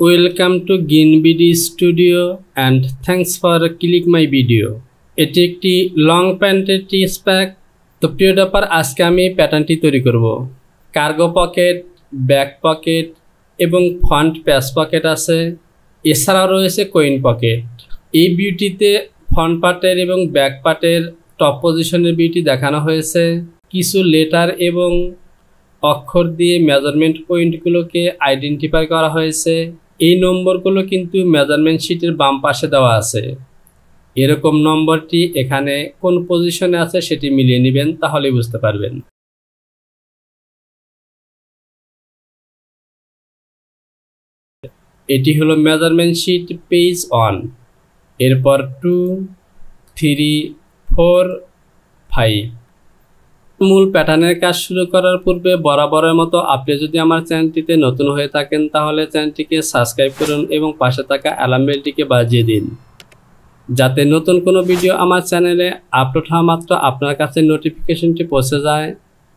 Welcome to গিনবিডি studio and thanks for click my video এটি একটি long প্যান্টের টি স্প্যাক তো প্রিয় ব্যাপার আজকে আমি প্যাটার্নটি তৈরি করব। কার্গো পকেট ব্যাক পকেট এবং ফ্রন্ট প্যাস পকেট আছে। এছাড়াও রয়েছে কোইন পকেট এই বিউটিতে ফ্রন্ট পার্টের এবং ব্যাক পার্টের টপ পজিশনের বিউটি দেখানো হয়েছে। কিছু লেটার এবং অক্ষর দিয়ে মেজারমেন্ট পয়েন্টগুলোকে আইডেন্টিফাই করা হয়েছে। এই নম্বরগুলো কিন্তু মেজারমেন্ট শিটের বাম পাশে দেওয়া আছে। এরকম নম্বরটি এখানে কোন পজিশনে আছে সেটি মিলিয়ে নেবেন, তাহলেই বুঝতে পারবেন। এটি হলো মেজারমেন্ট শিট পেজ ওয়ান এরপর টু থ্রি ফোর ফাইভ মূল প্যাটার্নের কাজ শুরু করার পূর্বে বরাবরের মতো আপনি যদি আমার চ্যানেলটিতে নতুন হয়ে থাকেন, তাহলে চ্যানেলটিকে সাবস্ক্রাইব করুন এবং পাশে থাকা অ্যালার্ম বেলটিকে বাজিয়ে দিন। যাতে নতুন কোনো ভিডিও আমার চ্যানেলে আপলোড হওয়া মাত্র আপনার কাছে নোটিফিকেশনটি পৌঁছে যায়।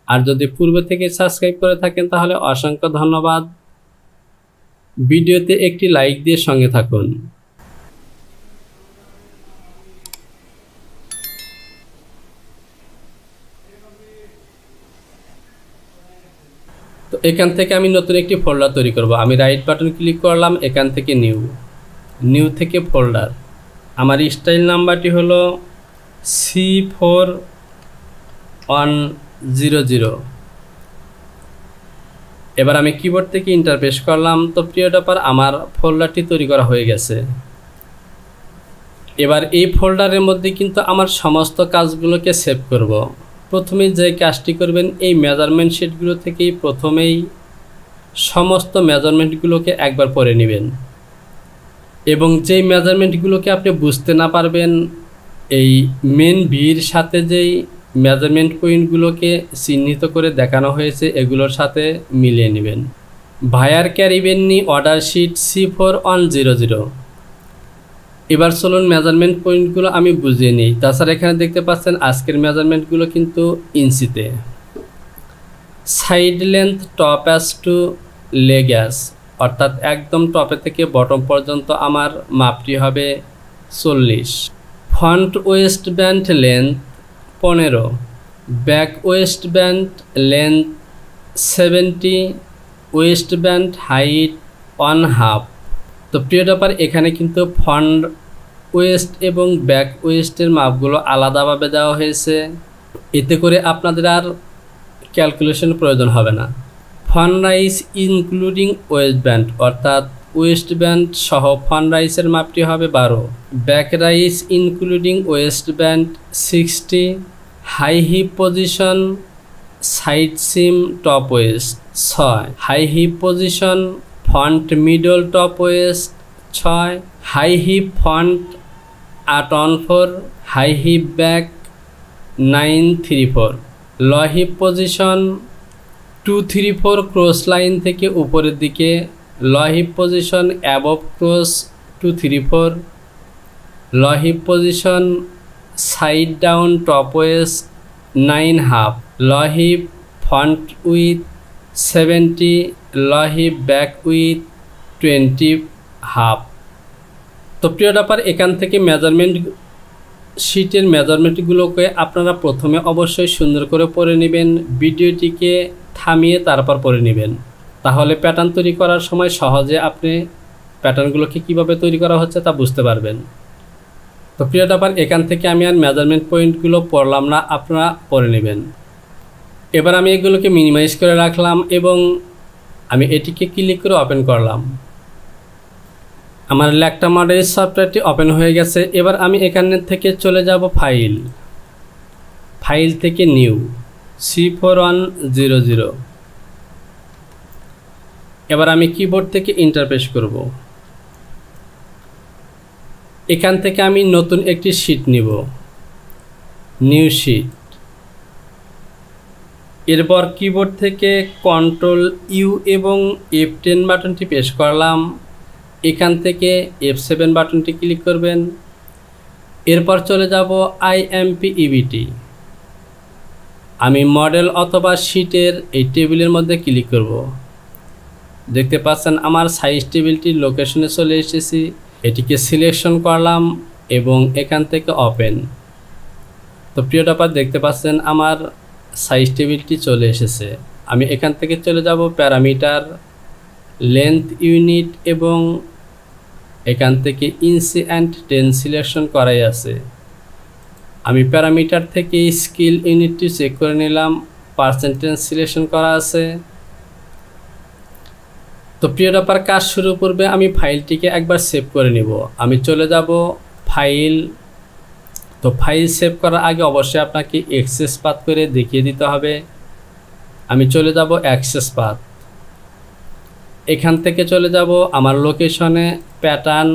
আর যদি পূর্বে থেকে সাবস্ক্রাইব করে থাকেন, তাহলে অসংখ্য ধন্যবাদ। ভিডিওতে একটি লাইক দিয়ে সঙ্গে থাকুন। এখান থেকে আমি নতুন একটি ফোল্ডার তৈরি করব। আমি রাইট বাটন ক্লিক করলাম, এখান থেকে নিউ নিউ থেকে ফোল্ডার আমার স্টাইল নাম্বারটি হলো C four one zero zero এবার আমি কিবোর্ড থেকে ইন্টারফেস করলাম। তো প্রিয় ব্যাপার, আমার ফোল্ডারটি তৈরি করা হয়ে গেছে। এবার এই ফোল্ডারের মধ্যে কিন্তু আমার সমস্ত কাজগুলোকে সেভ করব। প্রথমে যে কাজটি করবেন, এই মেজারমেন্ট শিটগুলো থেকেই প্রথমেই সমস্ত মেজারমেন্টগুলোকে একবার পরে নেবেন। এবং যেই মেজারমেন্টগুলোকে আপনি বুঝতে না পারবেন, এই মেন ভির সাথে যেই মেজারমেন্ট পয়েন্টগুলোকে চিহ্নিত করে দেখানো হয়েছে, এগুলোর সাথে মিলিয়ে নেবেন। ভায়ার ক্যারিবেননি order sheet C four one zero zero এবার চলুন মেজারমেন্ট পয়েন্টগুলো আমি বুঝিয়ে নিই। তাছাড়া এখানে দেখতে পাচ্ছেন আজকের মেজারমেন্টগুলো কিন্তু ইঞ্চিতে। Side length top as to leg as অর্থাৎ একদম টপে থেকে বটম পর্যন্ত আমার মাপটি হবে চল্লিশ। ফ্রন্ট ওয়েস্ট ব্যান্ড লেন্থ পনেরো। Back waist band length seventy waist band height one half তো প্রিয় ব্যাপার, এখানে কিন্তু ফ্রন্ট ওয়েস্ট এবং ব্যাক ওয়েস্টের মাপগুলো আলাদাভাবে দেওয়া হয়েছে। এতে করে আপনাদের আর ক্যালকুলেশন প্রয়োজন হবে না। Front rise including waist band, অর্থাৎ ওয়েস্ট ব্যান্ড সহ ফান রাইসের মাপটি হবে বারো। Back rise including waist band sixty, high hip position side seam top waist ছয়, high hip position front middle top waist ছয়, হাই হিপ ফ্রন্ট আট on four high hip back nine three four low hip position two three four cross line থেকে উপরের দিকে। Low hip position above cross two three four low hip position side down top waist nine half low hip front with seventy low hip back with twenty half তো প্রিয় ব্যাপার এখান থেকে measurement শিটের মেজারমেন্টগুলোকে আপনারা প্রথমে অবশ্যই সুন্দর করে পরে নেবেন, ভিডিওটিকে থামিয়ে তারপর পরে নেবেন। তাহলে প্যাটার্ন তৈরি করার সময় সহজে আপনি প্যাটার্নগুলোকে কীভাবে তৈরি করা হচ্ছে তা বুঝতে পারবেন। তো প্রিয় ব্যাপার এখান থেকে আমি আর মেজারমেন্ট পয়েন্টগুলো পড়লাম না, আপনারা পরে নেবেন। এবার আমি এগুলোকে মিনিমাইজ করে রাখলাম এবং আমি এটিকে ক্লিক করে ওপেন করলাম। আমার ল্যাকটা মডেল সফটওয়্যারটি ওপেন হয়ে গেছে, এবার আমি এখানে থেকে চলে যাব ফাইল। ফাইল থেকে new C four one zero zero এবার আমি কিবোর্ড থেকে ইন্টারফেস করব। এখান থেকে আমি নতুন একটি শিট নিব। নিউ শিট এরপর কিবোর্ড থেকে কন্ট্রোল ইউ এবং এফ টেন বাটনটি প্রেস করলাম। এখান থেকে এফ সেভেন বাটনটি ক্লিক করবেন। এরপর চলে যাব আইএমপি ইবিটি আমি মডেল অথবা শিটের এই টেবিলের মধ্যে ক্লিক করব। দেখতে পাচ্ছেন আমার সাইজ টেবিলটির লোকেশনে চলে এসেছি। এটিকে সিলেকশন করলাম এবং এখান থেকে ওপেন। তো প্রিয় টাপার দেখতে পাচ্ছেন আমার সাইজ টেবিলটি চলে এসেছে। আমি এখান থেকে চলে যাব প্যারামিটার, লেন্থ ইউনিট এবং এখান থেকে ইনসি অ্যান্ড টেন সিলেকশন করাই আছে। আমি প্যারামিটার থেকে স্কিল ইউনিটটি চেক করে নিলাম পার্সেন্টেজ সিলেকশন করা আছে। তো প্রিয় ব্যাপার, কাজ শুরু করবে, আমি ফাইলটিকে একবার সেভ করে নিব। আমি চলে যাব ফাইল। তো ফাইল সেভ করার আগে অবশ্যই আপনাকে এক্সেস পাত করে দেখিয়ে দিতে হবে। আমি চলে যাব অ্যাক্সেস পাত এখান থেকে চলে যাব আমার লোকেশনে প্যাটার্ন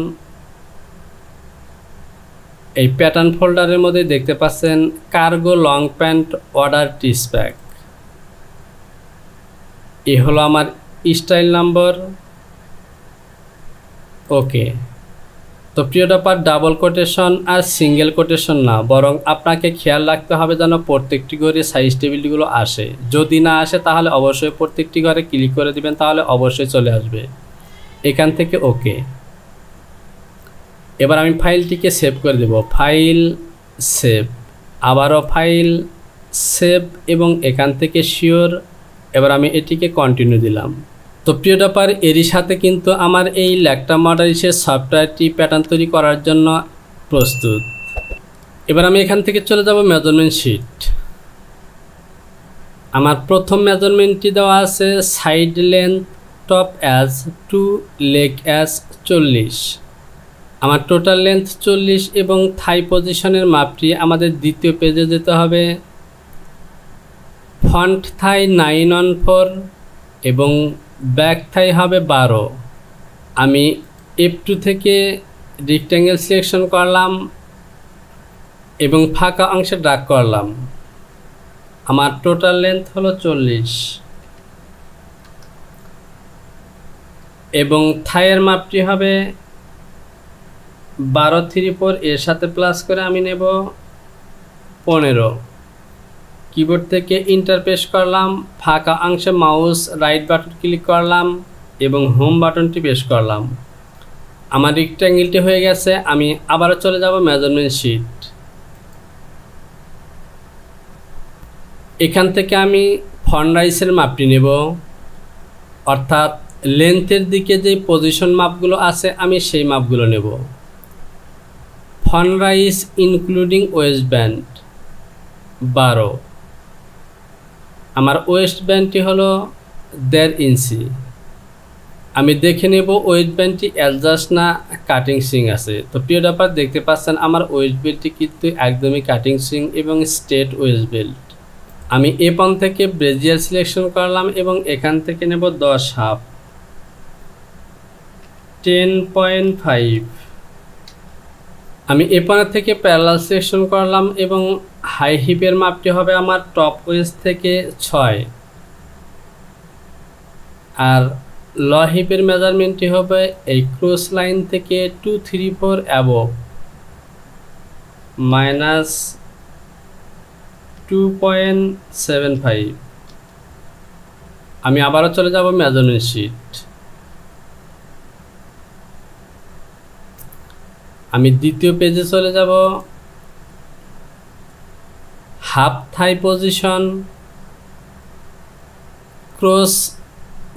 এই প্যাটার্ন ফোল্ডারের মধ্যে দেখতে পাচ্ছেন cargo long pant order টিস pack এ হলো আমার স্টাইল নাম্বার ওকে তো প্রিয় ব্যাপার ডাবল কোটেশন আর সিঙ্গেল কোটেশন না, বরং আপনাকে খেয়াল রাখতে হবে যেন প্রত্যেকটি ঘরে সাইজ টেবিলগুলো আসে। যদি না আসে, তাহলে অবশ্যই প্রত্যেকটি ঘরে ক্লিক করে দিবেন, তাহলে অবশ্যই চলে আসবে। এখান থেকে ওকে এবার আমি ফাইলটিকে সেভ করে দেব। ফাইল সেভ আবারও ফাইল সেভ এবং এখান থেকে শিওর এবার আমি এটিকে কন্টিনিউ দিলাম। তো প্রিয় ব্যাপার এরই সাথে কিন্তু আমার এই ল্যাকটা মডারিসের সফটওয়্যারটি প্যাটার্ন তৈরি করার জন্য প্রস্তুত। এবার আমি এখান থেকে চলে যাব মেজারমেন্ট শিট আমার প্রথম মেজারমেন্টটি দেওয়া আছে side length top as to leg as চল্লিশ। আমার টোটাল লেন্থ চল্লিশ এবং থাই পজিশনের মাপটি আমাদের দ্বিতীয় পেজে যেতে হবে। Front thigh nine on four এবং ব্যাক থাই হবে বারো। আমি এফ টু থেকে রিক্ট্যাঙ্গেল সিলেকশন করলাম এবং ফাঁকা অংশে ড্রাগ করলাম। আমার টোটাল লেন্থ হলো চল্লিশ। এবং থাইয়ের মাপটি হবে বারো থ্রি ফোর এর সাথে প্লাস করে আমি নেব পনেরো। কিবোর্ড থেকে ইন্টারপেস করলাম, ফাঁকা অংশে মাউস রাইট বাটন ক্লিক করলাম এবং হোম বাটনটি প্রেস করলাম। আমার রিক্ট্যাঙ্গেলটি হয়ে গেছে, আমি আবারও চলে যাব মেজারমেন্ট শিট এখান থেকে আমি ফন্ট রাইসের মাপটি নেব। অর্থাৎ লেন্থের দিকে যে পজিশন মাপগুলো আছে, আমি সেই মাপগুলো নেব। Front rise including waist band বারো। আমার ওয়েস্ট ব্যান্ডটি হলো দেড় ইঞ্চি। আমি দেখে নেব ওয়েস্ট ব্যান্ডটি অ্যাডজাস্ট না কাটিং সিং আছে। তো প্রিয় ব্যাপার দেখতে পাচ্ছেন আমার ওয়েস্ট বেল্টটি কিন্তু একদমই কাটিং সিং এবং স্টেট ওয়েস্ট বেল্ট। আমি এ পন থেকে ব্রেজিয়ার সিলেকশন করলাম এবং এখান থেকে নেব দশ হাফ। Ten point five. আমি এ থেকে প্যারালাল সিলেকশন করলাম এবং হাই হিপের মাপটি হবে আমার টপ ওয়েজ থেকে ছয়। আর ল হিপের মেজারমেন্টটি হবে এই ক্রস লাইন থেকে two three four above minus two point seven five আমি আবারও চলে যাব মেজারমেন্ট শিট আমি দ্বিতীয় পেজে চলে যাব। Half thigh position cross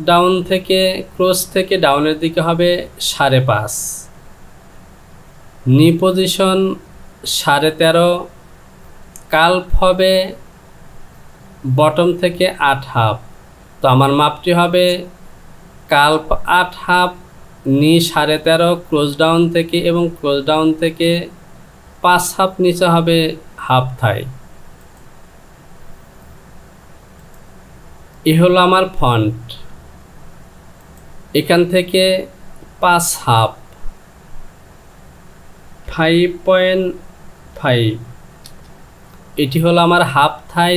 down থেকে ক্রস থেকে ডাউনের দিকে হবে সাড়ে পাঁচ। নি পজিশন সাড়ে তেরো। কাল্প হবে বটম থেকে আট হাফ তো আমার মাপটি হবে কাল্প আট হাফ নি সাড়ে তেরো, ক্লোজ ডাউন থেকে এবং ক্লোজ ডাউন থেকে পাঁচ হাফ নিচে হবে হাফ থাই। এ হলো আমার ফন্ট। এখান থেকে পাঁচ হাফ। ফাইভ পয়েন্ট ফাইভ এটি হলো আমার হাফ থাই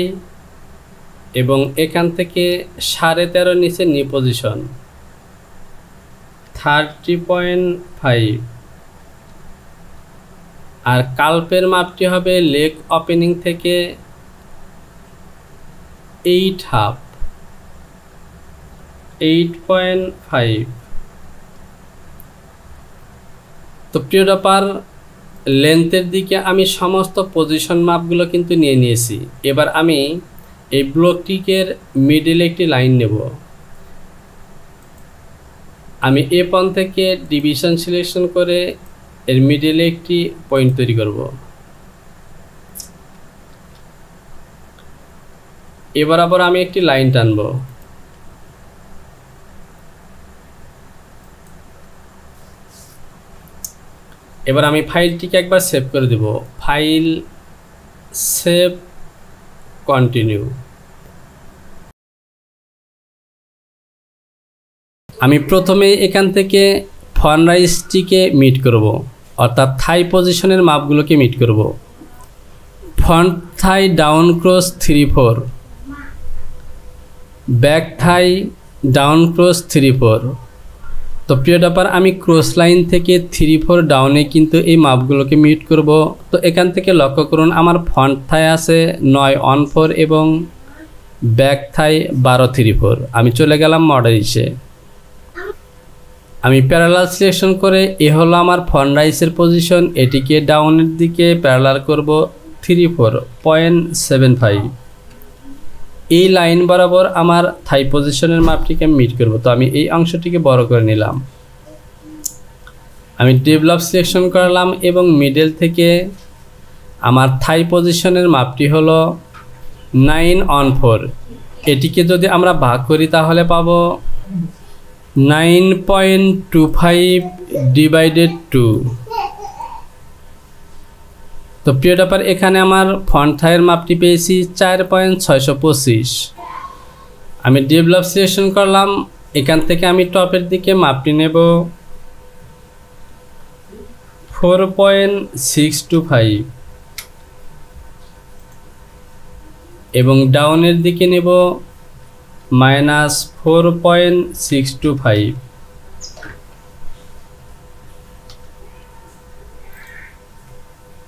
এবং এখান থেকে সাড়ে তেরো নিচে knee position. Thirty point five আর কাল্পের মাপটি হবে লেগ ওপেনিং থেকে eight half eight point five তো প্রিয় ডাপার লেন্থের দিকে আমি সমস্ত পজিশন মাপগুলো কিন্তু নিয়ে নিয়েছি। এবার আমি এই ব্লকটিকের মিডিলে একটি লাইন নেব। আমি এ পন থেকে ডিভিশন সিলেকশন করে এর মিডিলে একটি পয়েন্ট তৈরি করব। এবার আবার আমি একটি লাইন টানব। এবার আমি ফাইলটিকে একবার সেভ করে দেব। ফাইল সেভ কন্টিনিউ আমি প্রথমে এখান থেকে ফনরাইজটিকে মিট করব, অর্থাৎ থাই পজিশনের মাপগুলোকে মিট করব। Front thigh down cross three four back thigh down cross three four তো প্রিয় ডাপার আমি ক্রস লাইন থেকে থ্রি ফোর ডাউনে কিন্তু এই মাপগুলোকে মিট করব। তো এখান থেকে লক্ষ্য করুন, আমার ফ্রন্ট থাই আছে নয় অন ফোর এবং ব্যাক থাই বারো থ্রি ফোর আমি চলে গেলাম মডেলিসে আমি প্যারালাল সিলেকশন করে এ হলো আমার ফ্রন্ট রাইসের পজিশন এটিকে ডাউনের দিকে প্যারালাল করব three four point seven five এই লাইন বরাবর আমার থাই পজিশনের মাপটিকে আমি মিট করব, তো আমি এই অংশটিকে বড় করে নিলাম। আমি ডেভেলপ সিলেকশন করলাম এবং মিডল থেকে আমার থাই পজিশনের মাপটি হলো নাইন অন ফোর এটিকে যদি আমরা ভাগ করি তাহলে পাবো nine point two five divided two. তো প্রিয় ব্যাপার, এখানে আমার ফন্ট থাইয়ের মাপটি পেয়েছি চার পয়েন্ট ছয়শো পঁচিশ। আমি ডেভেলপ সিলেকশন করলাম, এখান থেকে আমি টপের দিকে মাপটি নেব। Four point six two five. এবং ডাউনের দিকে নেব minus four point six two five.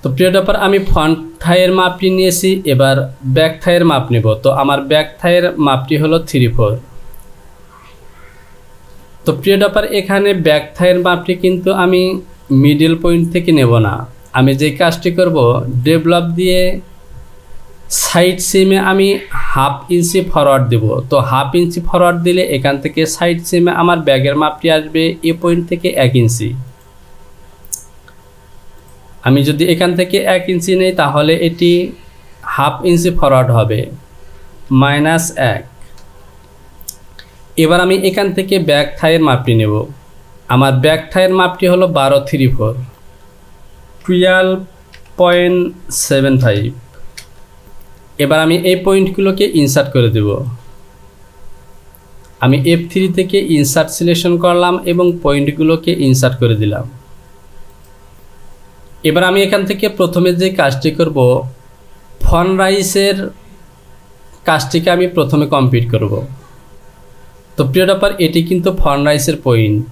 তো প্রিয় ব্যাপার, আমি ফ্রন্ট থাইয়ের মাপটি নিয়েছি, এবার ব্যাক থাইয়ের মাপ নেব। তো আমার ব্যাক থাইয়ের মাপটি হলো থ্রি ফোর তো প্রিয় ব্যাপার, এখানে ব্যাক থাইয়ের মাপটি কিন্তু আমি মিডিল পয়েন্ট থেকে নেব না। আমি যে কাজটি করব ডেভেলপ দিয়ে সাইড সিমে আমি হাফ ইঞ্চি ফরওয়ার্ড দেব। তো হাফ ইঞ্চি ফরওয়ার্ড দিলে এখান থেকে সাইড সিমে আমার ব্যাগের মাপটি আসবে এ পয়েন্ট থেকে এক ইঞ্চি। আমি যদি এখান থেকে এক ইঞ্চি নেই, তাহলে এটি হাফ ইঞ্চি ফরওয়ার্ড হবে মাইনাস এক। এবার আমি এখান থেকে ব্যাক থাইয়ের মাপটি নেব। আমার ব্যাক থাইয়ের মাপটি হলো বারো three four twelve point seven five এবার আমি এই পয়েন্টগুলোকে ইনসার্ট করে দেব। আমি এফ থ্রি থেকে ইনসার্ট সিলেকশন করলাম এবং পয়েন্টগুলোকে ইনসার্ট করে দিলাম। এবার আমি এখান থেকে প্রথমে যে কাজটি করব, ফন রাইসের কাজটিকে আমি প্রথমে কমপ্লিট করব। তো প্রিয় ব্যাপার এটি কিন্তু ফন রাইসের পয়েন্ট।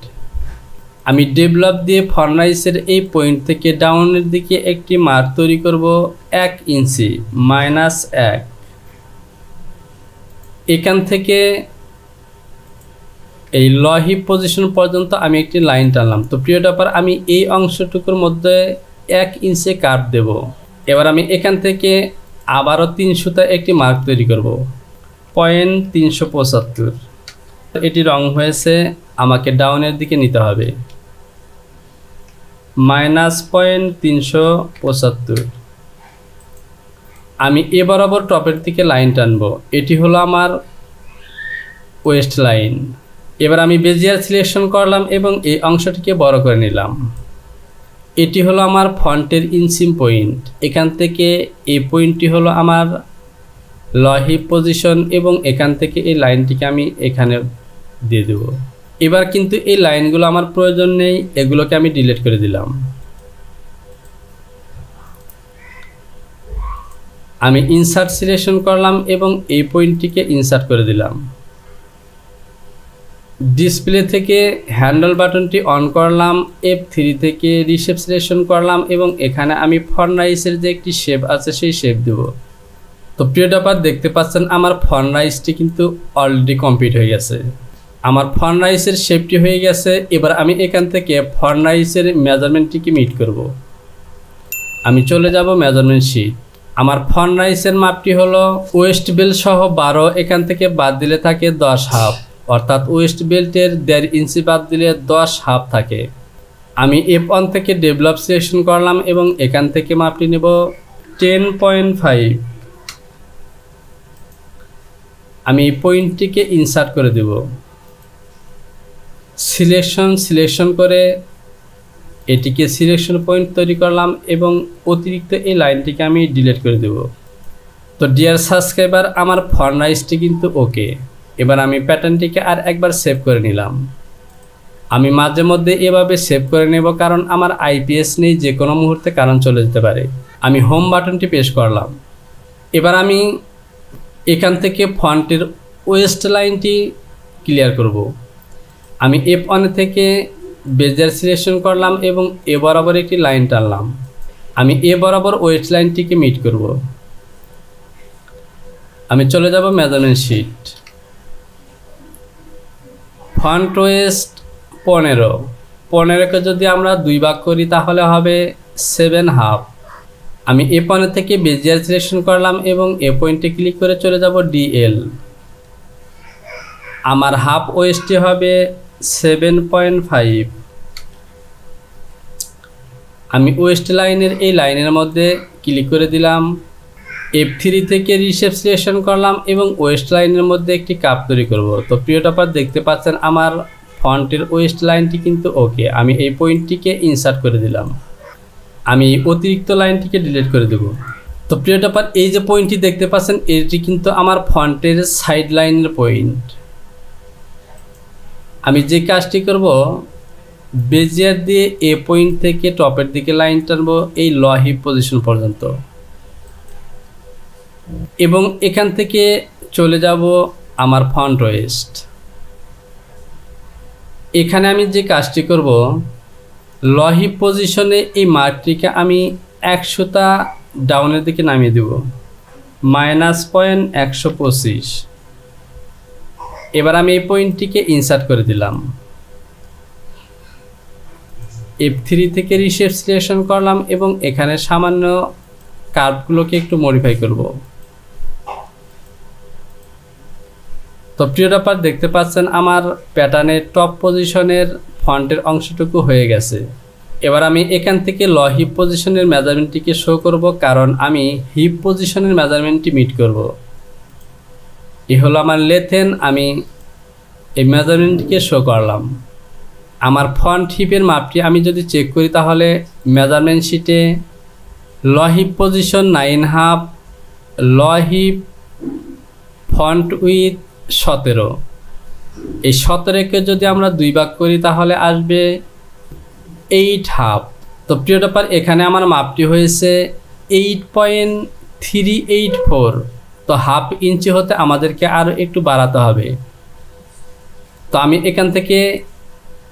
আমি ডেভেলপ দিয়ে ফর্নাইসের এই পয়েন্ট থেকে ডাউনের দিকে একটি মার্ক তৈরি করব এক ইঞ্চি, মাইনাস এক। এখান থেকে এই লহি পজিশন পর্যন্ত আমি একটি লাইন টানলাম। তো প্রিয় ব্যাপার আমি এই অংশটুকুর মধ্যে এক ইঞ্চে কাট দেব। এবার আমি এখান থেকে আবারও তিনশোতে একটি মার্ক তৈরি করব। পয়েন্ট তিনশো পঁচাত্তর। এটি রং হয়েছে, আমাকে ডাউনের দিকে নিতে হবে। মাইনাস পয়েন্ট তিনশো পঁচাত্তর। আমি এ বরাবর টপের দিকে লাইন টানবো। এটি হলো আমার ওয়েস্ট লাইন। এবার আমি বেজিয়ার সিলেকশন করলাম এবং এই অংশটিকে বড় করে নিলাম। এটি হলো আমার ফন্টের ইনসিম পয়েন্ট। এখান থেকে এই পয়েন্টটি হলো আমার লহি পজিশন এবং এখান থেকে এই লাইনটিকে আমি এখানে দিয়ে দেব। এবার কিন্তু এই লাইনগুলো আমার প্রয়োজন নেই, এগুলোকে আমি ডিলিট করে দিলাম। আমি ইনসার্ট সিলেকশন করলাম এবং এই পয়েন্টটিকে ইনসার্ট করে দিলাম। ডিসপ্লে থেকে হ্যান্ডেল বাটনটি অন করলাম এফ থ্রি থেকে রিসেপ সিলেকশন করলাম এবং এখানে আমি ফর্নাইসের যে একটি শেপ আছে সেই শেপ দেব। তো প্রিয় ডাপার দেখতে পাচ্ছেন আমার ফর্নাইসটি কিন্তু অলরেডি কমপ্লিট হয়ে গেছে। আমার ফর্নাইসের শেপটি হয়ে গেছে, এবার আমি এখান থেকে ফর্নাইসের মেজারমেন্টটিকে মিট করব। আমি চলে যাব মেজারমেন্ট শিট আমার ফর্নাইসের মাপটি হলো ওয়েস্ট বেল সহ বারো, এখান থেকে বাদ দিলে থাকে দশ হাফ। অর্থাৎ ওয়েস্ট বেল্টের দেড় ইঞ্চি বাদ দিলে দশ হাফ থাকে। আমি এফ ওয়ান থেকে ডেভেলপ সিলেকশন করলাম এবং এখান থেকে মাপটি নেব টেন পয়েন্ট ফাইভ আমি পয়েন্টটিকে ইনসার্ট করে দেব। সিলেকশন সিলেকশন করে এটিকে সিলেকশন পয়েন্ট তৈরি করলাম এবং অতিরিক্ত এই লাইনটিকে আমি ডিলিট করে দেব। তো ডিয়ার সাবস্ক্রাইবার আমার ফর্নাইজটি কিন্তু ওকে এবার আমি প্যাটার্নটিকে আর একবার সেভ করে নিলাম। আমি মাঝে মধ্যে এভাবে সেভ করে নেব কারণ আমার আইপিএস নেই, যে কোনো মুহূর্তে কারণ চলে যেতে পারে। আমি হোম বাটনটি পেশ করলাম। এবার আমি এখান থেকে ফন্টের ওয়েস্ট লাইনটি ক্লিয়ার করব। আমি এফ ওয়ান থেকে বেজার সিলেকশন করলাম এবং এ বরাবর একটি লাইন টানলাম। আমি এ বরাবর ওয়েস্ট লাইনটিকে মিট করব। আমি চলে যাব মেজারমেন্ট শিট ফ্রন্ট ওয়েস্ট পনেরো। পনেরোকে যদি আমরা দুই ভাগ করি তাহলে হবে সেভেন হাফ আমি এ পয়েন্ট থেকে বেজিয়ার সিলেকশন করলাম এবং এ পয়েন্টে ক্লিক করে চলে যাব ডিএল আমার হাফ ওয়েস্টে হবে সেভেন পয়েন্ট ফাইভ আমি ওয়েস্ট লাইনের এই লাইনের মধ্যে ক্লিক করে দিলাম। এফ থ্রি থেকে রিসেপ সিলেকশন করলাম এবং ওয়েস্ট লাইনের মধ্যে একটি কাপ তৈরি করব। তো প্রিয় টপার দেখতে পাচ্ছেন আমার ফন্টের ওয়েস্ট লাইনটি কিন্তু ওকে আমি এই পয়েন্টটিকে ইনসার্ট করে দিলাম। আমি অতিরিক্ত লাইনটিকে ডিলিট করে দেব। তো প্রিয় টপার এই যে পয়েন্টটি দেখতে পাচ্ছেন, এটি কিন্তু আমার ফন্টের সাইড লাইনের পয়েন্ট আমি যে কাজটি করব, বেজিয়ার দিয়ে এ পয়েন্ট থেকে টপের দিকে লাইন টানব এই লহি পজিশন পর্যন্ত। এবং এখান থেকে চলে যাব আমার ফন্ট ওয়েস্ট। এখানে আমি যে কাজটি করব, লহি পজিশনে এই মার্কটিকে আমি একশোটা ডাউনের দিকে নামিয়ে দেব। মাইনাস পয়েন্ট একশো পঁচিশ। এবার আমি এই পয়েন্টটিকে ইনসার্ট করে দিলাম। এফ থ্রি থেকে রিসেপ সিলেকশন করলাম এবং এখানে সামান্য কার্ভগুলোকে একটু মডিফাই করব। তো প্রিয় ব্যাপার, দেখতে পাচ্ছেন আমার প্যাটার্নের টপ পজিশনের ফন্টের অংশটুকু হয়ে গেছে। এবার আমি এখান থেকে ল হিপ পজিশনের মেজারমেন্টটিকে শো করব, কারণ আমি হিপ পজিশনের মেজারমেন্টটি মিট করব। এ হলো আমার লেথেন, আমি এই মেজারমেন্টটিকে শো করলাম। আমার ফ্রন্ট হিপের মাপটি আমি যদি চেক করি তাহলে মেজারমেন্ট শিটে low hip position nine half low hip front width সতেরো। এই সতেরোকে যদি আমরা দুই ভাগ করি তাহলে আসবে এইট হাফ তো প্রিয় ব্যাপার, এখানে আমার মাপটি হয়েছে eight point three eight four তো হাফ ইঞ্চি হতে আমাদেরকে আরও একটু বাড়াতে হবে। তো আমি এখান থেকে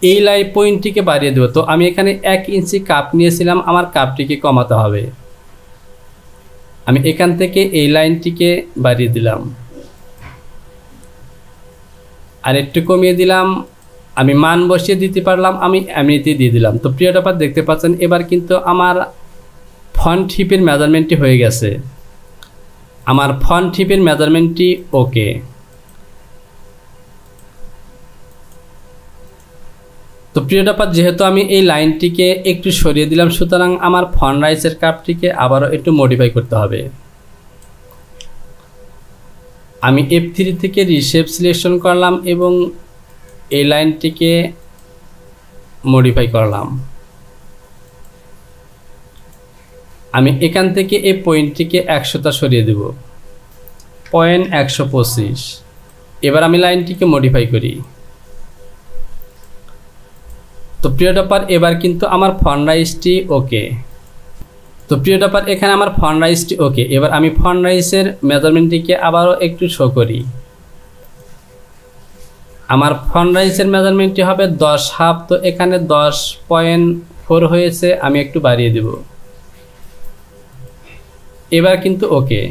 এই লাই পয়েন্টটিকে বাড়িয়ে দেবো। তো আমি এখানে এক ইঞ্চি কাপ নিয়েছিলাম, আমার কাপটিকে কমাতে হবে। আমি এখান থেকে এই লাইনটিকে বাড়িয়ে দিলাম। আর একটু কমিয়ে দিলাম, আমি মান বসিয়ে দিতে পারলাম, আমি এমনিতেই দিয়ে দিলাম। তো প্রিয় দেখতে পাচ্ছেন, এবার কিন্তু আমার ফন্ট হিপের মেজারমেন্টটি হয়ে গেছে। আমার ফন্ট হিপের মেজারমেন্টটি ওকে তো প্রিয় ব্যাপার যেহেতু আমি এই লাইনটিকে একটু সরিয়ে দিলাম, সুতরাং আমার ফন রাইসের কাপটিকে আবারও একটু মডিফাই করতে হবে। আমি এফ থ্রি থেকে রিসেপ সিলেকশন করলাম এবং এই লাইনটিকে মডিফাই করলাম। আমি এখান থেকে এই পয়েন্টটিকে একশোটা সরিয়ে দেব। পয়েন্ট একশো পঁচিশ। এবার আমি লাইনটিকে মডিফাই করি। তো প্রিয় ব্যাপার এবার কিন্তু আমার ফন্ডরাইজটি ওকে তো প্রিয় ব্যাপার এখানে আমার ফন্ডরাইজটি ওকে এবার আমি ফন্ডরাইজের মেজারমেন্টটিকে আবারও একটু শো করি। আমার ফন্ডরাইজের মেজারমেন্টটি হবে দশ হাফ, তো এখানে দশ পয়েন্ট ফোর হয়েছে, আমি একটু বাড়িয়ে দেব। এবার কিন্তু ওকে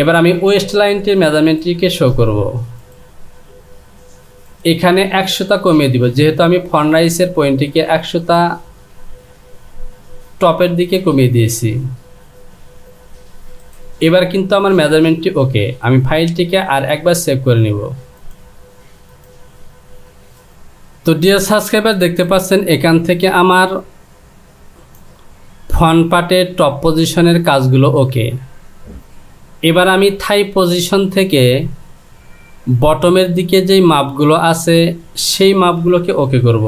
এবার আমি ওয়েস্ট লাইনটির মেজারমেন্টটিকে শো করব। এখানে একশোটা কমিয়ে দিব, যেহেতু আমি ফন্ট রাইসের পয়েন্টটিকে একশোটা টপের দিকে কমিয়ে দিয়েছি। এবার কিন্তু আমার মেজারমেন্টটি ওকে আমি ফাইলটিকে আর একবার সেভ করে নিব। তো ডিয়ার সাবস্ক্রাইবার দেখতে পাচ্ছেন এখান থেকে আমার ফ্রন্ট পার্টের টপ পজিশনের কাজগুলো ওকে। এবার আমি থাই পজিশন থেকে বটমের দিকে যেই মাপগুলো আছে, সেই মাপগুলোকে ওকে করব।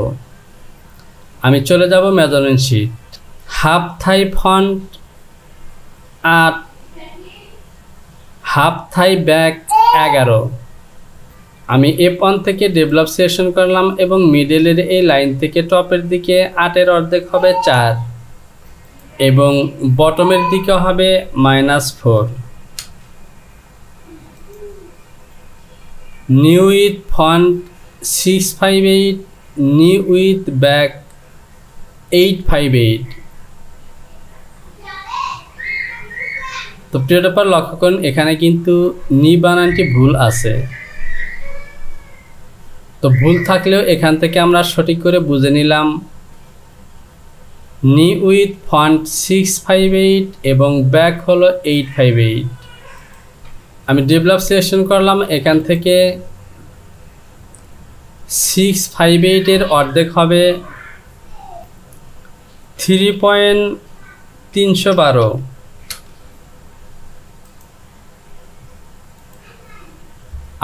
আমি চলে যাব measurement sheet. Half thigh front আট হাফ থাই ব্যাক এগারো। আমি এফ ওয়ান থেকে ডেভেলপ সেশন করলাম এবং মিডলের এই লাইন থেকে টপের দিকে আটের অর্ধেক হবে চার। এবং বটমের দিকে হবে minus four. Knee width front six five eight, knee width back eight five eight. তো প্রিয়টার পর লক্ষ্য করুন, এখানে কিন্তু নি বানানটি ভুল আছে। তো ভুল থাকলেও এখান থেকে আমরা সঠিক করে বুঝে নিলাম knee width front six five eight এবং ব্যাক হলো এইট ফাইভ এইট। আমি ডেভেলপ সিলেকশন করলাম, এখান থেকে সিক্স ফাইভ এইটের অর্ধেক হবে থ্রি পয়েন্ট তিনশো বারো।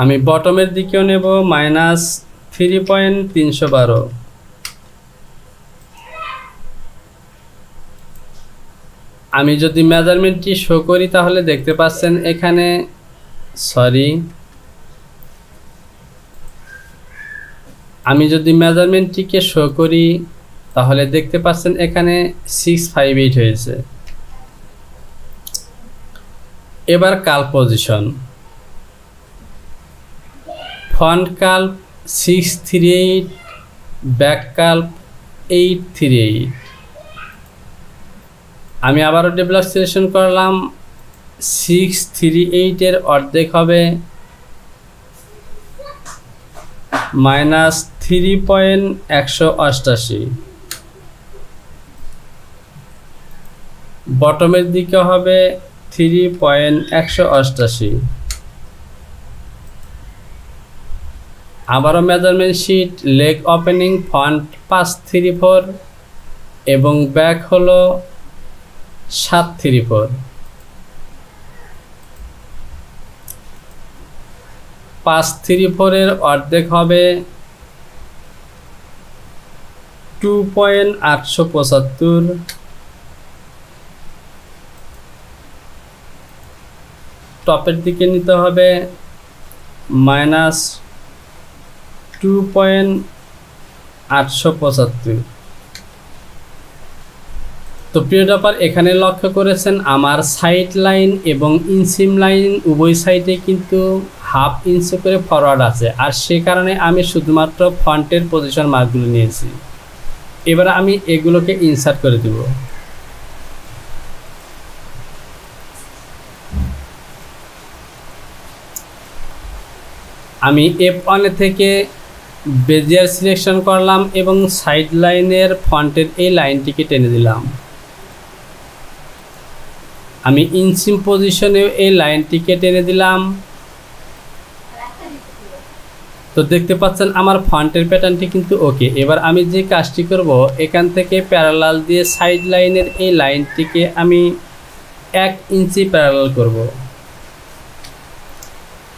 আমি বটমের দিকেও নেব, মাইনাস থ্রি পয়েন্ট তিনশো বারো। আমি যদি মেজারমেন্টটি শো করি, তাহলে দেখতে পাচ্ছেন এখানে সরি আমি যদি মেজারমেন্টটিকে শো করি, তাহলে দেখতে পাচ্ছেন এখানে সিক্স ফাইভ এইট হয়েছে। এবার calf position front calf six three eight back calf eight three eight আমি আবারও ডেভেলপ সিলেকশন করলাম সিক্স থ্রি এইটের অর্ধেক হবে। মাইনাস থ্রি পয়েন্ট একশো অষ্টাশি বটমের দিকে হবে থ্রি পয়েন্ট একশো অষ্টাশি আবারও measurement sheet leg opening front পাঁচ থ্রি ফোর এবং ব্যাক হলো সাত থ্রি ফোর পাঁচ থ্রি ফোরের অর্ধেক হবে টু পয়েন্ট আটশো পঁচাত্তর। টপের দিকে নিতে হবে মাইনাস টু পয়েন্ট আটশো পঁচাত্তর। তো প্রিয় ব্যাপার, এখানে লক্ষ্য করেছেন আমার সাইড লাইন এবং ইনসিম লাইন উভয় সাইডে কিন্তু হাফ ইঞ্চি করে ফরওয়ার্ড আছে। আর সে কারণে আমি শুধুমাত্র ফ্রন্টের পজিশন মার্কগুলো নিয়েছি। এবার আমি এগুলোকে ইনসার্ট করে দেব। আমি এফ ওয়ানে থেকে বেজিয়ার সিলেকশন করলাম এবং সাইড লাইনের ফ্রন্টের এই লাইনটিকে টেনে দিলাম। আমি ইনসিম পজিশনে এই লাইনটিকে টেনে দিলাম। তো দেখতে পাচ্ছেন আমার ফ্রন্টের প্যাটার্নটি কিন্তু ওকে এবার আমি যে কাজটি করব, এখান থেকে প্যারালাল দিয়ে সাইড লাইনের এই লাইনটিকে আমি এক ইঞ্চি প্যারালাল করব।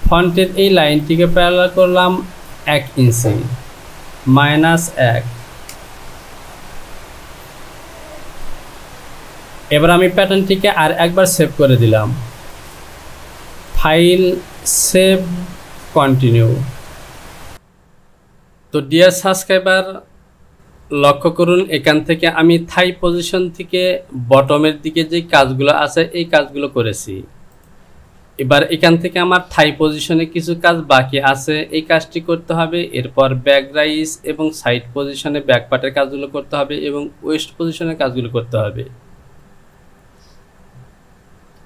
ফ্রন্টের এই লাইনটিকে প্যারালাল করলাম এক ইঞ্চি মাইনাস এক। এবার আমি প্যাটার্নটিকে আর একবার সেভ করে দিলাম। ফাইল সেভ কন্টিনিউ তো ডিয়ার সাবস্ক্রাইবার লক্ষ্য করুন, এখান থেকে আমি থাই পজিশন থেকে বটমের দিকে যে কাজগুলো আছে, এই কাজগুলো করেছি। এবার এখান থেকে আমার থাই পজিশনে কিছু কাজ বাকি আছে, এই কাজটি করতে হবে। এরপর ব্যাক রাইস এবং সাইড পজিশনে ব্যাক পার্টের কাজগুলো করতে হবে এবং ওয়েস্ট পজিশনের কাজগুলো করতে হবে।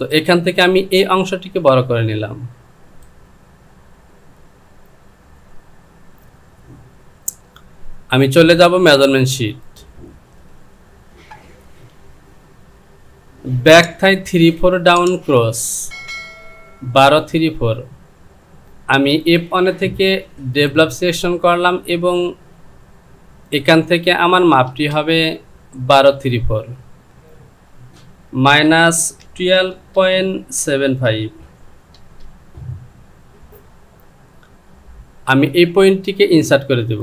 তো এখান থেকে আমি এই অংশটিকে বড় করে নিলাম। আমি চলে যাব measurement sheet back thigh three four down cross বারো থ্রি ফোর আমি এফ ওয়ানে থেকে ডেভেলপ সিলেকশন করলাম এবং এখান থেকে আমার মাপটি হবে বারো three four minus twelve point seven five আমি এই পয়েন্টটিকে ইনসার্ট করে দেব।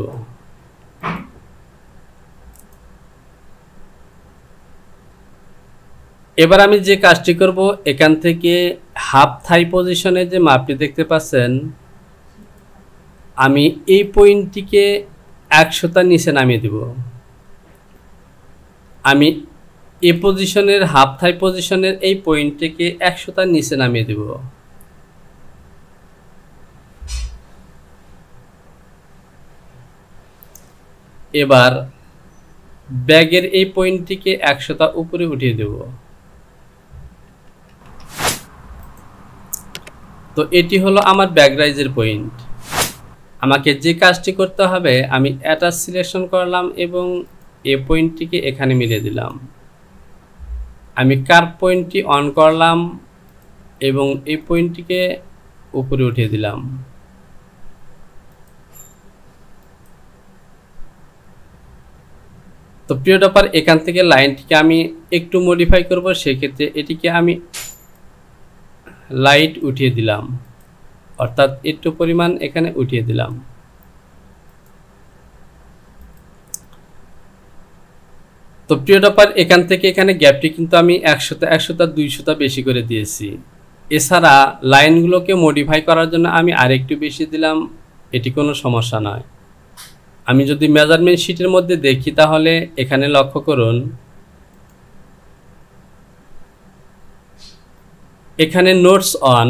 এবার আমি যে কাজটি করব, এখান থেকে হাফ থাই পজিশনে যে মাপটি দেখতে পাচ্ছেন, আমি এই পয়েন্টটিকে একশোটার নিচে নামিয়ে দেব। আমি এ পজিশনের হাফ থাই পজিশনের এই পয়েন্টটিকে একশোটার নিচে নামিয়ে দেব। এবার ব্যাগের এই পয়েন্টটিকে একশোটা উপরে উঠিয়ে দেব। তো এটি হলো আমার ব্যাগ রাইজের পয়েন্ট আমাকে যে কাজটি করতে হবে, আমি অ্যাটাচ সিলেকশন করলাম এবং এ পয়েন্টটিকে এখানে মিলিয়ে দিলাম। আমি কার পয়েন্টটি অন করলাম এবং এই পয়েন্টটিকে উপরে উঠিয়ে দিলাম। তো প্রিয় টপার এখান থেকে লাইনটিকে আমি একটু মডিফাই করব, সেক্ষেত্রে এটিকে আমি লাইট উঠিয়ে দিলাম। অর্থাৎ একটু পরিমাণ এখানে উঠিয়ে দিলাম। তো প্রিয় টপার এখান থেকে এখানে গ্যাপটি কিন্তু আমি একশোটা একশোটা দুইশোটা বেশি করে দিয়েছি। এছাড়া লাইনগুলোকে মডিফাই করার জন্য আমি আরেকটু বেশি দিলাম, এটি কোনো সমস্যা নয়। আমি যদি মেজারমেন্ট শিটের মধ্যে দেখি তাহলে এখানে লক্ষ্য করুন, এখানে notes on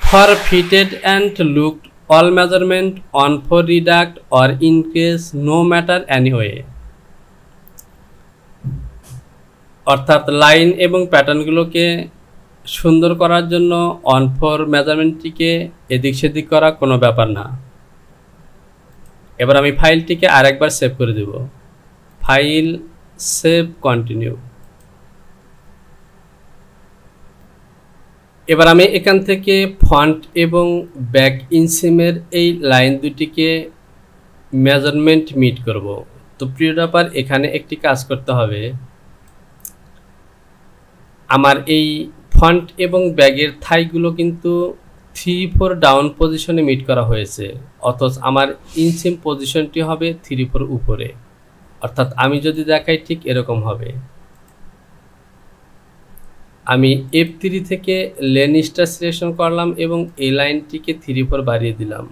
for fitted and looked all measurement on for reduce or increase no matter anyway অর্থাৎ লাইন এবং প্যাটার্নগুলোকে সুন্দর করার জন্য অন ফর মেজারমেন্টটিকে এদিক সেদিক করা কোনো ব্যাপার না। এবার আমি ফাইলটিকে আরেকবার সেভ করে দেব। ফাইল সেভ কন্টিনিউ এবার আমি এখান থেকে ফন্ট এবং ব্যাক ইনসিমের এই লাইন দুটিকে মেজারমেন্ট মিট করব। তো প্রিয় ব্যাপার, এখানে একটি কাজ করতে হবে। আমার এই ফ্রন্ট এবং ব্যাগের থাইগুলো কিন্তু থ্রি ফোর ডাউন পজিশনে মিট করা হয়েছে। অথচ আমার ইনসিম পজিশনটি হবে থ্রি ফোর উপরে। অর্থাৎ আমি যদি দেখাই ঠিক এরকম হবে। আমি এফ থ্রি থেকে লেন স্টার সিলেকশন করলাম এবং এই লাইনটিকে থ্রি ফোর বাড়িয়ে দিলাম।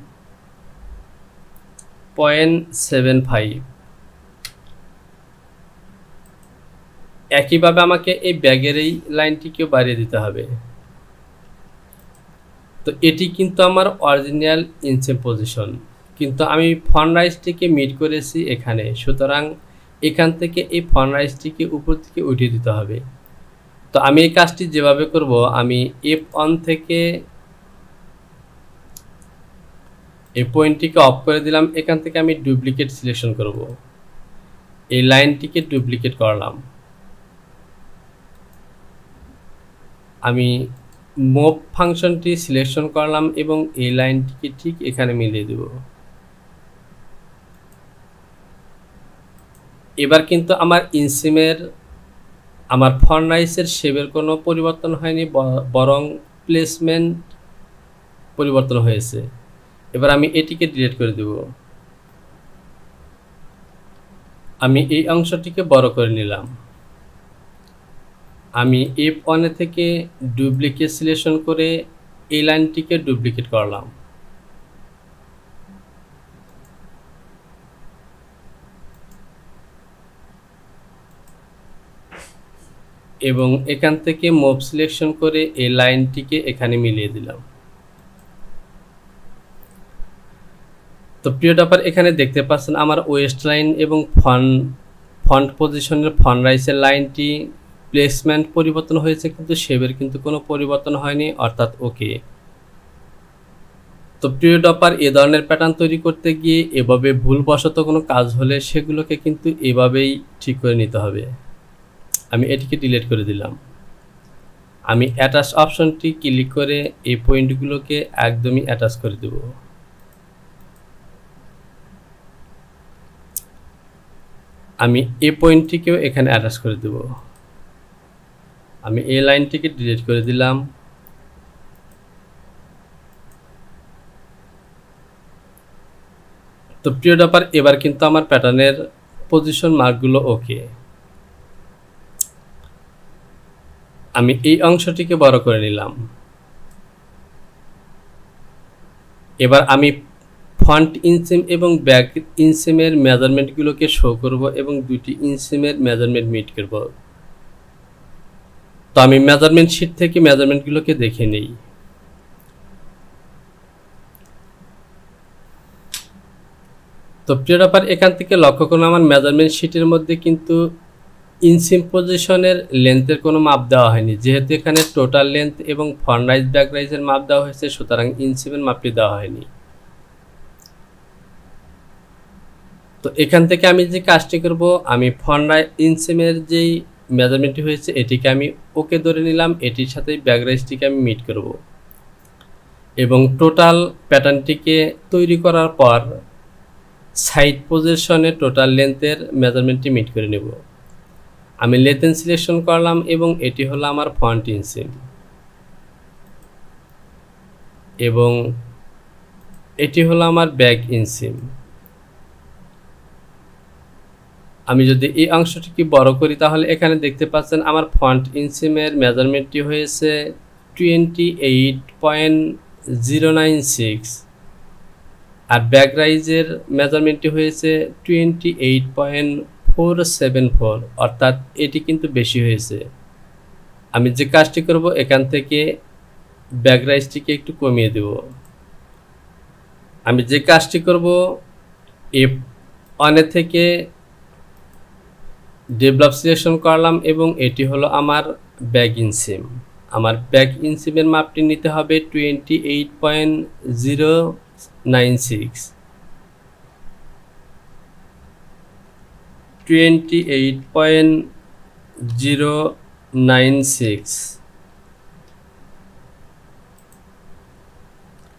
পয়েন্ট সেভেন ফাইভ একইভাবে আমাকে এই ব্যাগের এই লাইনটিকেও বাড়িয়ে দিতে হবে। তো এটি কিন্তু আমার অরিজিনাল ইনসেম পজিশন কিন্তু আমি ফন রাইসটিকে মিট করেছি এখানে। সুতরাং এখান থেকে এই ফন রাইসটিকে উপর থেকে উঠিয়ে দিতে হবে। তো আমি এই কাজটি যেভাবে করব, আমি এফ অন থেকে এই পয়েন্টটিকে অফ করে দিলাম। এখান থেকে আমি ডুপ্লিকেট সিলেকশন করব। এই লাইনটিকে ডুপ্লিকেট করলাম। আমি মোভ ফাংশনটি সিলেকশন করলাম এবং এই লাইনটিকে ঠিক এখানে মিলিয়ে দেব। এবার কিন্তু আমার ইনসিমের আমার ফর্নাইসের শেপের কোনো পরিবর্তন হয়নি বরং প্লেসমেন্ট পরিবর্তন হয়েছে। এবার আমি এটিকে ডিলিট করে দেব। আমি এই অংশটিকে বড় করে নিলাম। আমি এফ ওয়ানে থেকে ডুপ্লিকেট সিলেকশন করে এই লাইনটিকে ডুপ্লিকেট করলাম। এবং এখান থেকে মোভ সিলেকশন করে এই লাইনটিকে এখানে মিলিয়ে দিলাম। তো প্রিয় ডাপার, এখানে দেখতে পাচ্ছেন আমার ওয়েস্ট লাইন এবং ফন ফন্ট পজিশনের ফন রাইসের লাইনটি প্লেসমেন্ট পরিবর্তন হয়েছে কিন্তু শেপের কিন্তু কোনো পরিবর্তন হয়নি, অর্থাৎ ওকে তো প্রিয় ডপার এ ধরনের প্যাটার্ন তৈরি করতে গিয়ে এভাবে ভুলবশত কোনো কাজ হলে সেগুলোকে কিন্তু এভাবেই ঠিক করে নিতে হবে। আমি এটিকে ডিলিট করে দিলাম। আমি অ্যাটাচ অপশনটি ক্লিক করে এই পয়েন্টগুলোকে একদমই অ্যাটাচ করে দেব। আমি এই পয়েন্টটিকেও এখানে অ্যাটাচ করে দেব। আমি এই লাইনটিকে ডিলিট করে দিলাম। তো প্রিয় ব্যাপার, এবার কিন্তু আমার প্যাটার্নের পজিশন মার্কগুলো ওকে আমি এই অংশটিকে বড় করে নিলাম। এবার আমি ফ্রন্ট ইনসিম এবং ব্যাক ইনসিমের মেজারমেন্টগুলোকে শো করব এবং দুটি ইনসিমের মেজারমেন্ট মিট করব। তো আমি মেজারমেন্ট শিট থেকে মেজারমেন্টগুলোকে দেখে নিই। তো প্রিয় ব্যাপার, এখান থেকে লক্ষ্য করুন, আমার মেজারমেন্ট শিটের মধ্যে কিন্তু ইনসিম পজিশনের লেন্থের কোনো মাপ দেওয়া হয়নি। যেহেতু এখানে টোটাল লেন্থ এবং ফ্রন্ট রাইজ ব্যাক রাইজের মাপ দেওয়া হয়েছে, সুতরাং ইনসিমের মাপটি দেওয়া হয়নি। তো এখান থেকে আমি যে কাজটি করব, আমি ফ্রন্ট ইনসিমের যেই মেজারমেন্টটি হয়েছে, এটিকে আমি ওকে ধরে নিলাম, এটির সাথে ব্যাক রাইজটিকে আমি মিট করব। এবং টোটাল প্যাটার্নটিকে তৈরি করার পর সাইড পজিশনে টোটাল লেন্থের মেজারমেন্টটি মিট করে নেব। আমি লেথেন সিলেকশন করলাম এবং এটি হলো আমার ফন্ট ইনসিম এবং এটি হলো আমার ব্যাক ইনসিম আমি যদি এই অংশটিকে বড় করি, তাহলে এখানে দেখতে পাচ্ছেন আমার ফন্ট ইনসিমের মেজারমেন্টটি হয়েছে twenty eight point zero nine six আর ব্যাক রাইজের মেজারমেন্টটি হয়েছে twenty eight point four seven four অর্থাৎ এটি কিন্তু বেশি হয়েছে। আমি যে কাজটি করব, এখান থেকে ব্যাক রাইজটিকে একটু কমিয়ে দেব। আমি যে কাজটি করব এফ ওয়ানে থেকে ডেভেলপ সিলেকশন করলাম এবং এটি হলো আমার ব্যাক ইনসিম আমার ব্যাক ইনসিমের মাপটি নিতে হবে twenty eight point zero nine six. Twenty eight point zero nine six.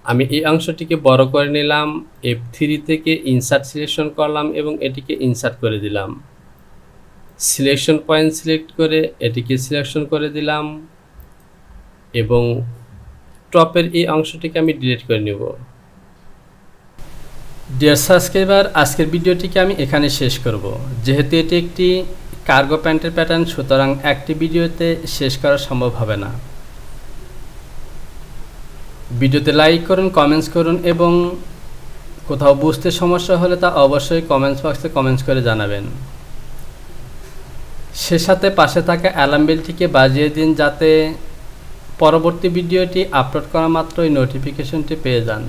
আমি এই অংশটিকে বড় করে নিলাম এফ থ্রি থেকে ইনসার্ট সিলেকশন করলাম এবং এটিকে ইনসার্ট করে দিলাম। সিলেকশন পয়েন্ট সিলেক্ট করে, এটিকে সিলেকশন করে দিলাম এবং টপের এই অংশটিকে আমি ডিলিট করে নেব। ডিয়ার সাবস্ক্রাইবার আজকের ভিডিওটিকে আমি এখানে শেষ করব। যেহেতু এটি একটি কার্গো প্যান্টের প্যাটার্ন সুতরাং একটি ভিডিওতে শেষ করা সম্ভব হবে না। ভিডিওতে লাইক করুন কমেন্টস করুন এবং কোথাও বুঝতে সমস্যা হলে তা অবশ্যই কমেন্টস বক্সে কমেন্টস করে জানাবেন। সে সাথে পাশে থাকা অ্যালার্ম বেলটিকে বাজিয়ে দিন যাতে পরবর্তী ভিডিওটি আপলোড করা মাত্রই নোটিফিকেশনটি পেয়ে যান।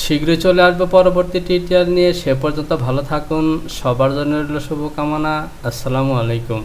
শীঘ্রই চলে আসবে পরবর্তী টিউটোরিয়াল নিয়ে। সে পর্যন্ত ভালো থাকুন। সবার জন্য রইল শুভকামনা। আসসালামু আলাইকুম।